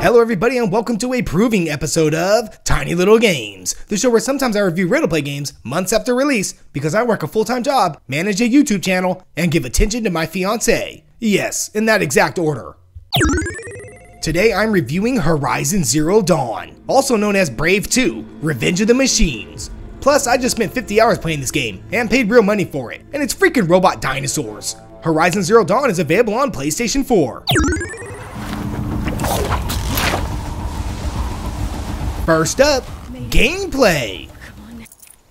Hello, everybody, and welcome to a proving episode of Tiny Little Games, the show where sometimes I review real play games months after release because I work a full time job, manage a YouTube channel, and give attention to my fiance. Yes, in that exact order. Today I'm reviewing Horizon Zero Dawn, also known as Brave 2 Revenge of the Machines. Plus, I just spent 50 hours playing this game and paid real money for it, and it's freaking robot dinosaurs. Horizon Zero Dawn is available on PlayStation 4. First up, gameplay.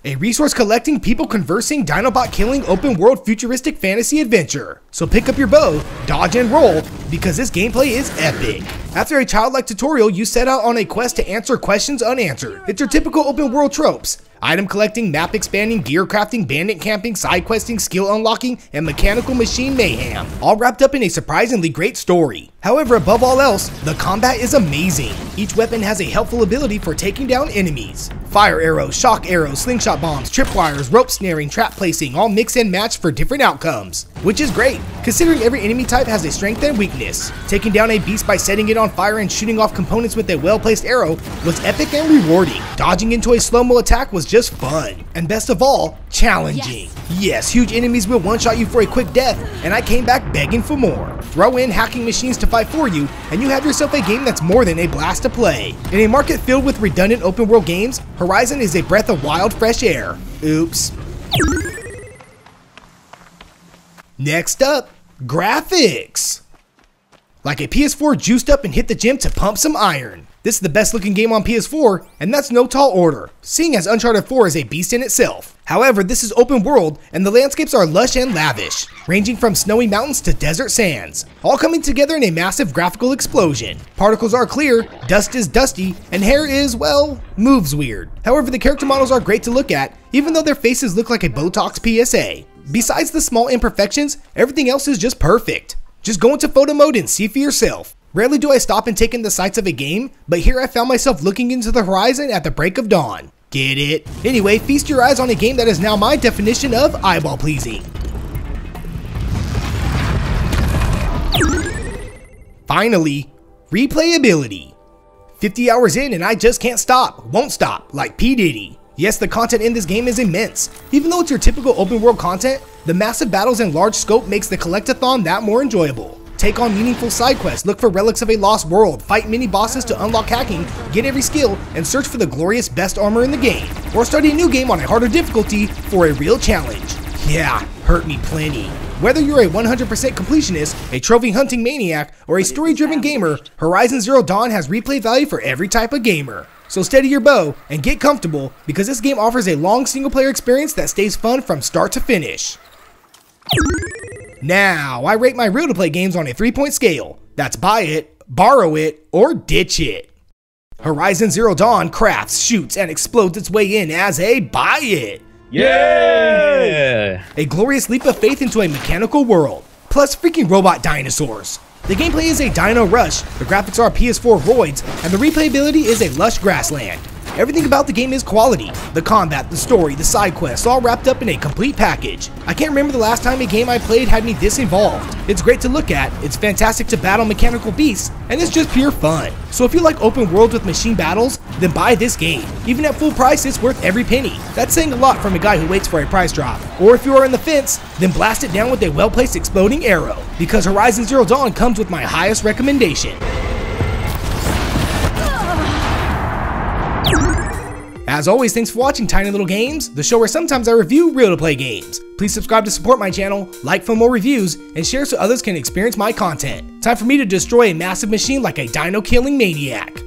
A resource collecting, people conversing, Dinobot killing, open world futuristic fantasy adventure. So pick up your bow, dodge and roll, because this gameplay is epic. After a childlike tutorial, you set out on a quest to answer questions unanswered. It's your typical open world tropes. Item collecting, map expanding, gear crafting, bandit camping, side questing, skill unlocking, and mechanical machine mayhem, all wrapped up in a surprisingly great story. However, above all else, the combat is amazing. Each weapon has a helpful ability for taking down enemies. Fire arrows, shock arrows, slingshot bombs, tripwires, rope snaring, trap placing, all mix and match for different outcomes. Which is great, considering every enemy type has a strength and weakness. Taking down a beast by setting it on fire and shooting off components with a well-placed arrow was epic and rewarding. Dodging into a slow-mo attack was just fun. And best of all, challenging. Yes, yes huge enemies will one-shot you for a quick death, and I came back begging for more. Throw in hacking machines to fight for you, and you have yourself a game that's more than a blast to play. In a market filled with redundant open world games, Horizon is a breath of wild fresh air. Oops. Next up, graphics. Like a PS4 juiced up and hit the gym to pump some iron. This is the best looking game on PS4, and that's no tall order, seeing as Uncharted 4 is a beast in itself. However, this is open world, and the landscapes are lush and lavish, ranging from snowy mountains to desert sands, all coming together in a massive graphical explosion. Particles are clear, dust is dusty, and hair is, well, moves weird. However, the character models are great to look at, even though their faces look like a Botox PSA. Besides the small imperfections, everything else is just perfect. Just go into photo mode and see for yourself. Rarely do I stop and take in the sights of a game, but here I found myself looking into the horizon at the break of dawn. Get it? Anyway, feast your eyes on a game that is now my definition of eyeball pleasing. Finally, replayability. 50 hours in and I just can't stop, won't stop, like P. Diddy. Yes, the content in this game is immense. Even though it's your typical open world content, the massive battles and large scope makes the collectathon that more enjoyable. Take on meaningful side quests, look for relics of a lost world, fight mini bosses to unlock hacking, get every skill, and search for the glorious best armor in the game. Or start a new game on a harder difficulty for a real challenge. Yeah, hurt me plenty. Whether you're a 100% completionist, a trophy hunting maniac, or a story driven gamer, Horizon Zero Dawn has replay value for every type of gamer. So steady your bow and get comfortable because this game offers a long single player experience that stays fun from start to finish. Now, I rate my real to play games on a three point scale. That's buy it, borrow it, or ditch it. Horizon Zero Dawn crafts, shoots, and explodes its way in as a buy it. Yeah! A glorious leap of faith into a mechanical world, plus freaking robot dinosaurs. The gameplay is a Dino Rush, the graphics are PS4 roids, and the replayability is a lush grassland. Everything about the game is quality. The combat, the story, the side quests, all wrapped up in a complete package. I can't remember the last time a game I played had me this involved. It's great to look at, it's fantastic to battle mechanical beasts, and it's just pure fun. So if you like open worlds with machine battles, then buy this game. Even at full price, it's worth every penny. That's saying a lot from a guy who waits for a price drop. Or if you are in the fence, then blast it down with a well-placed exploding arrow, because Horizon Zero Dawn comes with my highest recommendation. As always, thanks for watching Tiny Little Games, the show where sometimes I review real-to-play games. Please subscribe to support my channel, like for more reviews, and share so others can experience my content. Time for me to destroy a massive machine like a dino-killing maniac.